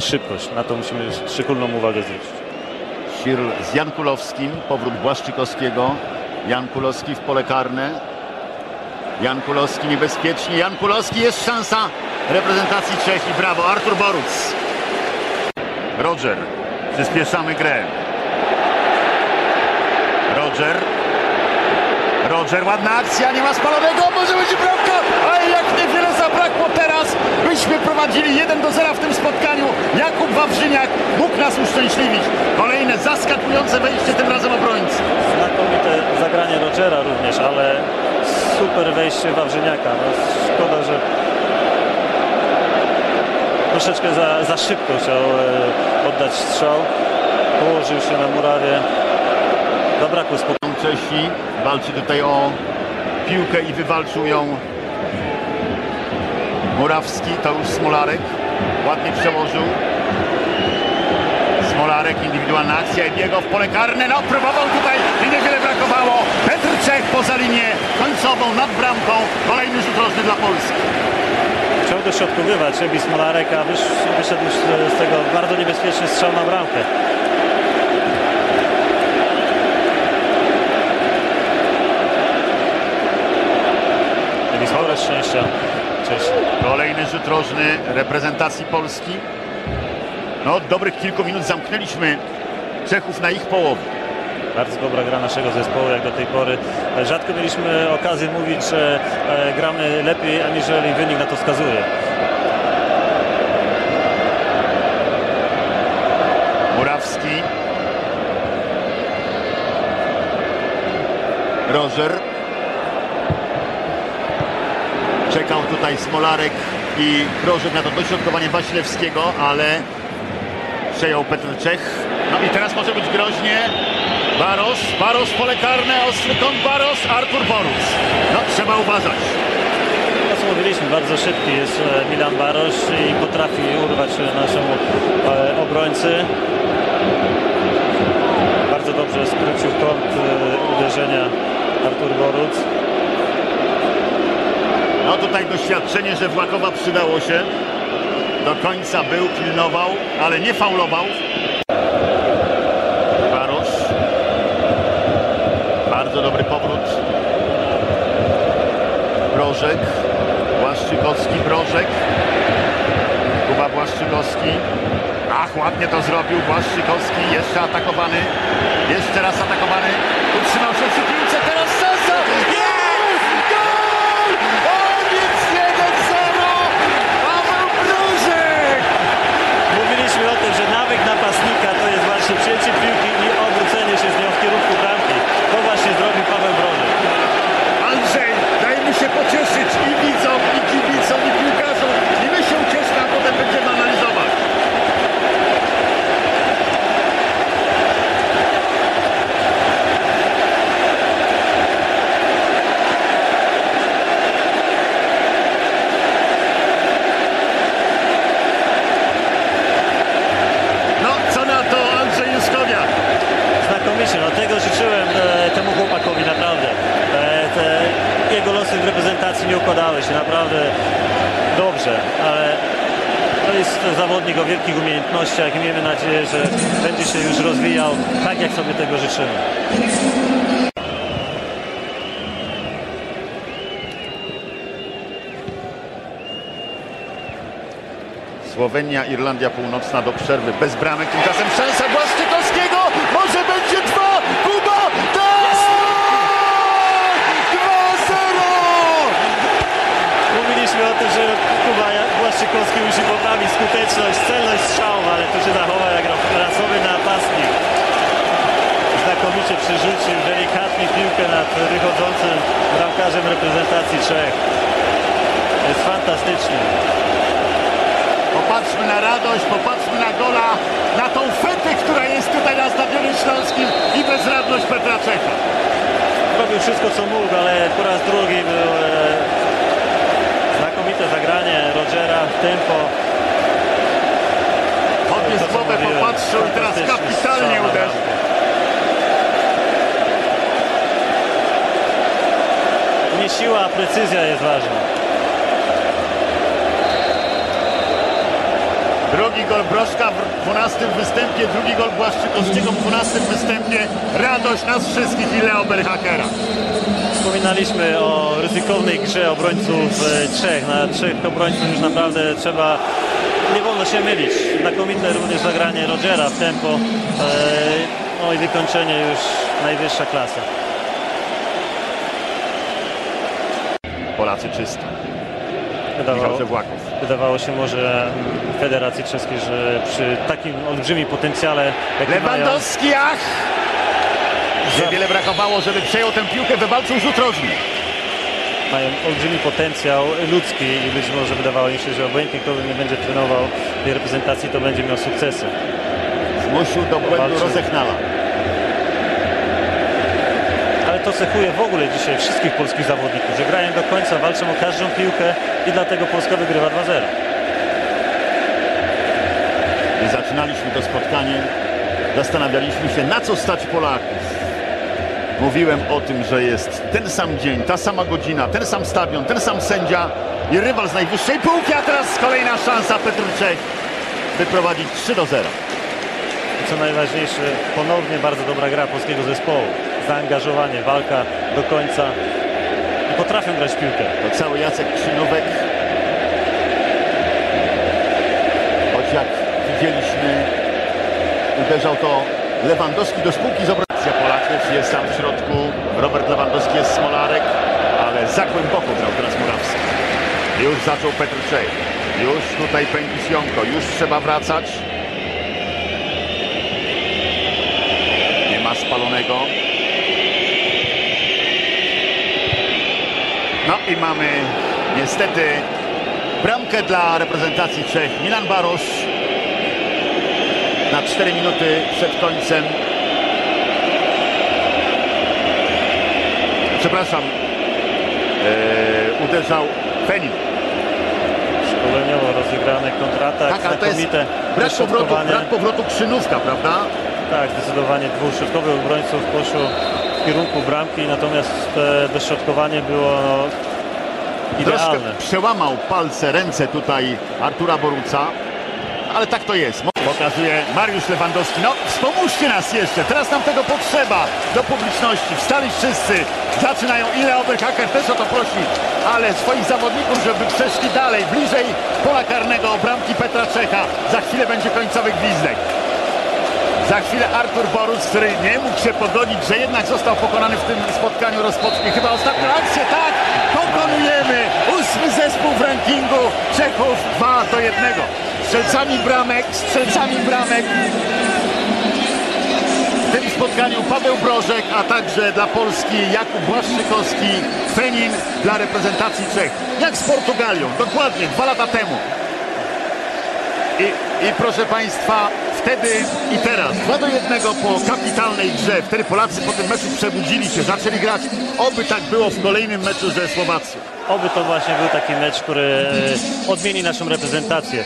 szybkość. Na to musimy szczególną uwagę zwrócić. Sirl z Jankulowskim, powrót Błaszczykowskiego. Jankulowski w pole karne. Jankulowski niebezpiecznie. Jankulowski jest szansa reprezentacji Czech i brawo. Artur Boruc. Roger. Przyspieszamy grę. Roger. Roger, ładna akcja, nie ma spalonego, może być bramka, ale jak niewiele zabrakło teraz, byśmy prowadzili 1 do 0 w tym spotkaniu. Jakub Wawrzyniak mógł nas uszczęśliwić. Kolejne zaskakujące wejście tym razem obrońcy. Znakomite zagranie Rogera również, ale super wejście Wawrzyniaka. No, szkoda, że troszeczkę za, za szybko chciał e, oddać strzał. Położył się na murawie. Zabrakło spokoju. Czesi walczy tutaj o piłkę i wywalczył ją Murawski, to już Smolarek. Ładnie przełożył. Smolarek, indywidualna akcja i biegał w pole karne. No, próbował tutaj i niewiele brakowało. Petr Czech poza linię końcową nad bramką. Kolejny rzut rożny dla Polski. Chciał dośrodkowywać Ebi Smolarek, a wysz, wyszedł z tego bardzo niebezpieczny strzał na bramkę. Spore szczęścia. Kolejny rzut rożny reprezentacji Polski. No, od dobrych kilku minut zamknęliśmy Czechów na ich połowie. Bardzo dobra gra naszego zespołu jak do tej pory. Rzadko mieliśmy okazję mówić, że e, gramy lepiej, aniżeli wynik na to wskazuje. Murawski. Roger. Czekał tutaj Smolarek i Rożek na to dośrodkowanie Wasilewskiego, ale przejął Petr Czech. No i teraz może być groźnie. Baros, Baros pole karne, ostry kąt Baros, Artur Boruc. No trzeba uważać. To mówiliśmy, bardzo szybki jest e, Milan Barosz i potrafi urwać naszemu e, obrońcy. Bardzo dobrze skrócił kąt e, uderzenia Artur Boruc. No tutaj doświadczenie, że Włakowa przydało się. Do końca był, pilnował, ale nie faulował. Barosz. Bardzo dobry powrót. Brożek. Błaszczykowski, Brożek. Kuba Błaszczykowski. Ach, ładnie to zrobił Błaszczykowski. Jeszcze atakowany. Jeszcze raz atakowany. Utrzymał się przy piłce. Teraz szansa. Jest! Gol! O, nic 1-0! Paweł Brożek! Mówiliśmy o tym, że nawyk napastnika to jest właśnie przyjęcie piłki i obrócenie się z nią w kierunku bramki. To właśnie zrobił Paweł Brożek. Andrzej, dajmy się pocieszyć i widzom, i kibicom, i piłkarzom. I my się ucieszmy, a potem będziemy analizować. No, co na to Andrzej Juszkowiak? Znakomicie, no tego życzyłem e, temu chłopakowi naprawdę. E, te jego losy w reprezentacji nie układały się naprawdę dobrze, ale to jest zawodnik o wielkich umiejętnościach i miejmy nadzieję, że będzie się już rozwijał tak, jak sobie tego życzymy. Słowenia, Irlandia Północna do przerwy bez bramek. Tymczasem szansa Błaszczykowskiego. Może będzie dwa. Kuba. Tak! 2-0! Mówiliśmy o tym, że Kuba Błaszczykowski musi poprawić skuteczność, celność strzału, ale tu się zachował jak rasowy napastnik. Znakomicie przerzucił delikatnie piłkę nad wychodzącym bramkarzem reprezentacji Czech. Jest fantastycznie. Popatrzmy na radość, popatrzmy na gola, na tą fetę, która jest tutaj na Stadionie Śląskim i bezradność Petra Czecha. Robił wszystko co mógł, ale po raz drugi był e, znakomite zagranie Rogera, tempo. Podniósł głowę, popatrzył i teraz fantastyczny kapitalnie siła, precyzja jest ważna. Drugi gol Broszka w 12 występie, drugi gol Błaszczykowskiego w 12 występie. Radość nas wszystkich i Leo Berhakera. Wspominaliśmy o ryzykownej grze obrońców e, trzech. Na trzech obrońców już naprawdę trzeba, nie wolno się mylić. Znakomite również zagranie Rogera w tempo. e, No i wykończenie już najwyższa klasa. Polacy czysto. Wydawało, wydawało się może mm, Federacji Czeskiej, że przy takim olbrzymim potencjale, jaki mają, Lewandowski, ach! Niewiele brakowało, żeby przejął tę piłkę, wywalczył rzut rożny. mają olbrzymi potencjał ludzki i być może wydawało mi się, że obojętnie kto nie będzie trenował tej reprezentacji, to będzie miał sukcesy. Zmusił do błędu. Rozegnala. To cechuje w ogóle dzisiaj wszystkich polskich zawodników, że grają do końca, walczą o każdą piłkę i dlatego Polska wygrywa 2-0. Gdy zaczynaliśmy to spotkanie, zastanawialiśmy się, na co stać Polaków. Mówiłem o tym, że jest ten sam dzień, ta sama godzina, ten sam stadion, ten sam sędzia i rywal z najwyższej półki, a teraz kolejna szansa Petr Czech wyprowadzić 3 do 0. I co najważniejsze, ponownie bardzo dobra gra polskiego zespołu. Zaangażowanie, walka do końca i potrafią grać w piłkę. To cały Jacek Krzynówek. Choć jak widzieliśmy, uderzał to Lewandowski do spółki z obracja Polaków. Jest tam w środku Robert Lewandowski, jest Smolarek, ale za głęboko grał teraz Murawski. Już zaczął Petr Czech. Już tutaj pędzi Sionko. Już trzeba wracać. Nie ma spalonego. No i mamy niestety bramkę dla reprezentacji Czech. Milan Barosz na 4 minuty przed końcem. Przepraszam, e, uderzał Fenin. Szkoleniowo rozegrany kontratak, Tak, ale to jest brak powrotu, brak powrotu Krzynówka, prawda? Tak, zdecydowanie dwóch środkowych obrońców poszło w kierunku bramki, natomiast dośrodkowanie było no, Troszkę idealne. przełamał palce, ręce tutaj Artura Boruca, ale tak to jest. Pokazuje Mariusz Lewandowski. No, wspomóżcie nas jeszcze, teraz nam tego potrzeba do publiczności. Wstali wszyscy, zaczynają. Ile Oberhacker też o to prosi, ale swoich zawodników, żeby przeszli dalej, bliżej pola karnego bramki Petra Czecha. Za chwilę będzie końcowy gwizdek. Za chwilę Artur Boruc, który nie mógł się pogodzić, że jednak został pokonany w tym spotkaniu rozpocznie. Chyba ostatnią akcję, tak, pokonujemy. Ósmy zespół w rankingu Czechów 2 do 1. Strzelcami bramek, strzelcami bramek w tym spotkaniu Paweł Brożek, a także dla Polski Jakub Błaszczykowski, Fenin dla reprezentacji Czech. Jak z Portugalią, dokładnie dwa lata temu. I, I proszę Państwa, wtedy i teraz 2 do 1 po kapitalnej grze. Wtedy Polacy po tym meczu przebudzili się, zaczęli grać. Oby tak było w kolejnym meczu ze Słowacją. Oby to właśnie był taki mecz, który e, odmieni naszą reprezentację.